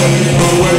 Running.